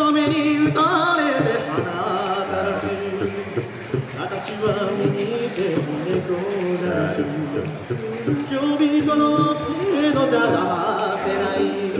染めに打たれて花たらし私は右手に猫じゃらし呼び子の程度じゃ騙せない。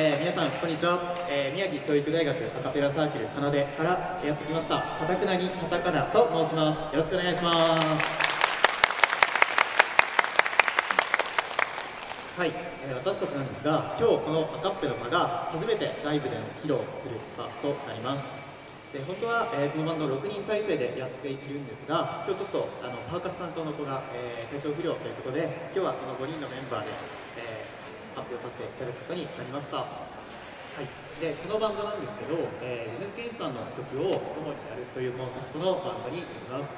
えー皆さんこんにちは、えー宮城教育大学アカペラサークルかなでからやってきました。かたくなにカタカナと申します。よろしくお願いします。はい、えー私たちなんですが今日このアカッペの場が初めてライブでの披露する場となります。で本当は、えーこのバンド6人体制でやっているんですが今日ちょっとあのパーカス担当の子が、えー体調不良ということで今日はこの5人のメンバーで、えー発表させていただくことになりましたはい、でこのバンドなんですけど、えー、米津玄師さんの曲を主にやるというコンセプトのバンドになります。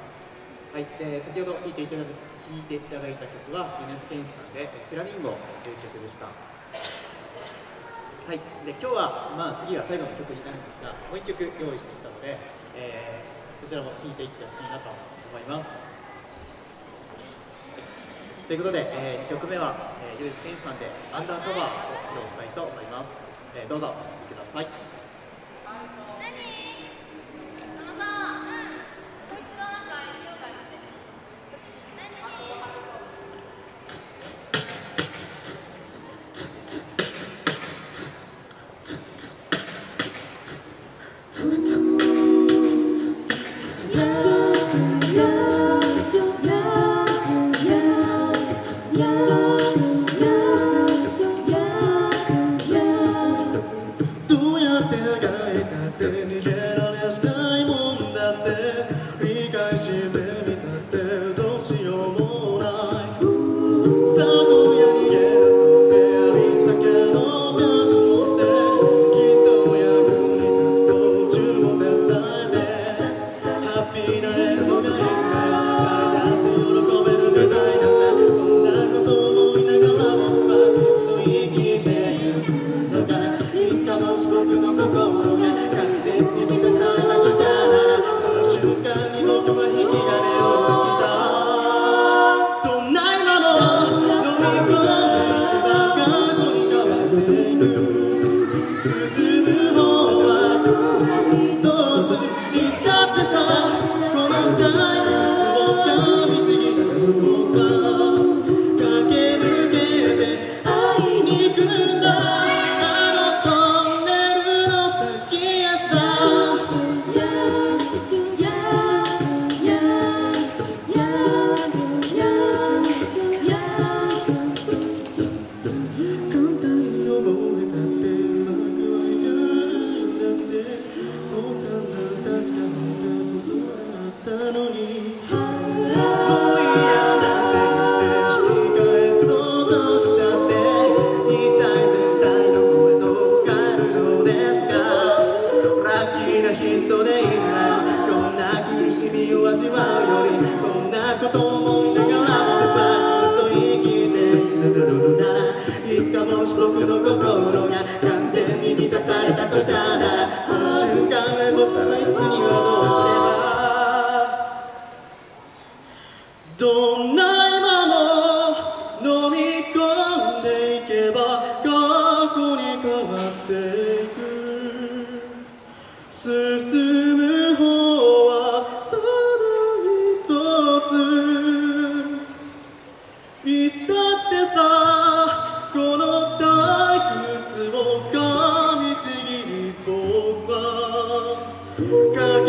はい、で先ほど聴いていただいた聴いていただいた曲は米津玄師さんで「フラミンゴ」という曲でした。はい、で今日は、まあ、次が最後の曲になるんですがもう一曲用意してきたので、えーそちらも聴いていってほしいなと思います。ということで、え2曲目は、えー、米津玄師さんで「アンダーカバー」を披露したいと思います。えーどうぞお聴きください。いつかも God.